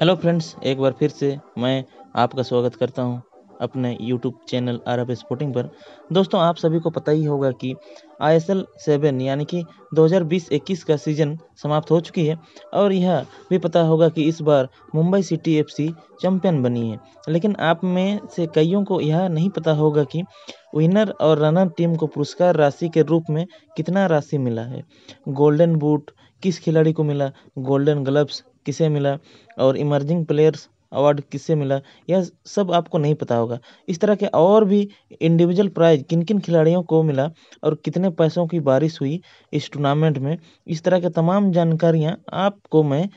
Hello friends एक बार फिर से मैं आपका स्वागत करता हूँ अपने यूट्यूब चैनल एफ़ स्पोर्टिंग पर। दोस्तों, आप सभी को पता ही होगा कि आई एस एल सेवन यानी कि 2020-21 का सीज़न समाप्त हो चुकी है और यह भी पता होगा कि इस बार मुंबई सिटी एफसी चैंपियन बनी है। लेकिन आप में से कईयों को यह नहीं पता होगा कि विनर और रनर टीम को पुरस्कार राशि के रूप में कितना राशि मिला है। गोल्डन बूट किस खिलाड़ी को मिला? गोल्डन ग्लव्स किसे मिला? और इमर्जिंग प्लेयर्स अवार्ड किससे मिला? यह सब आपको नहीं पता होगा। इस तरह के और भी इंडिविजुअल प्राइज किन किन खिलाड़ियों को मिला और कितने पैसों की बारिश हुई इस टूर्नामेंट में, इस तरह के तमाम जानकारियाँ आपको मैं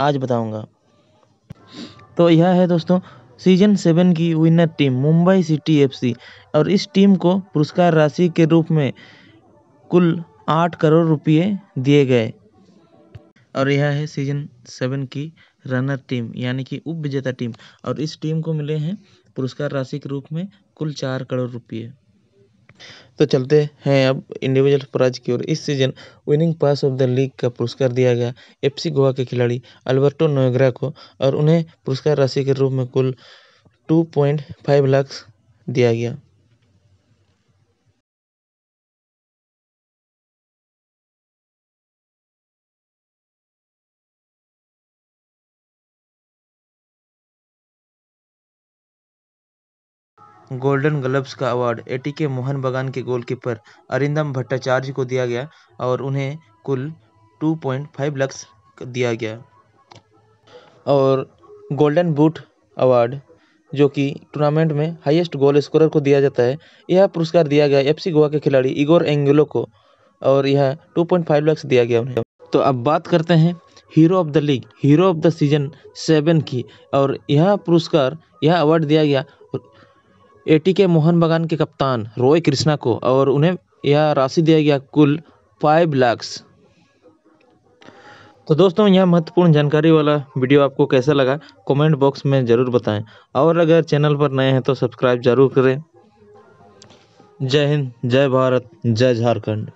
आज बताऊँगा। तो यह है दोस्तों सीज़न सेवन की winner team Mumbai City FC और इस टीम को पुरस्कार राशि के रूप में कुल आठ करोड़ रुपये दिए गए। और यह है सीज़न सेवन की रनर टीम यानी कि उप विजेता टीम और इस टीम को मिले हैं पुरस्कार राशि के रूप में कुल चार करोड़ रुपये। तो चलते हैं अब इंडिविजुअल प्राइज की ओर। इस season winning pass of the league का पुरस्कार दिया गया एफसी गोवा के खिलाड़ी अल्बर्टो नोएग्रा को और उन्हें पुरस्कार राशि के रूप में कुल टू पॉइंट फाइव लाख दिया गया। गोल्डन ग्लव्स का अवार्ड एटीके मोहन बगान के गोलकीपर अरिंदम भट्टाचार्य को दिया गया और उन्हें कुल 2.5 लक्स दिया गया। और गोल्डन बूट अवार्ड, जो कि टूर्नामेंट में हाईएस्ट गोल स्कोरर को दिया जाता है, यह पुरस्कार दिया गया एफसी गोवा के खिलाड़ी इगोर एंगुलो को और यह 2.5 लाख दिया गया उन्हें। तो अब बात करते हैं hero of the league hero of the season seven की और यह पुरस्कार, यह अवार्ड दिया गया एटी के मोहन बगान के कप्तान रोय कृष्णा को और उन्हें यह राशि दिया गया कुल फाइव लैक्स तो दोस्तों, यह महत्वपूर्ण जानकारी वाला वीडियो आपको कैसा लगा कमेंट बॉक्स में ज़रूर बताएँ। और अगर चैनल पर नए हैं तो सब्सक्राइब ज़रूर करें। जय हिंद, जय भारत, जय झारखंड।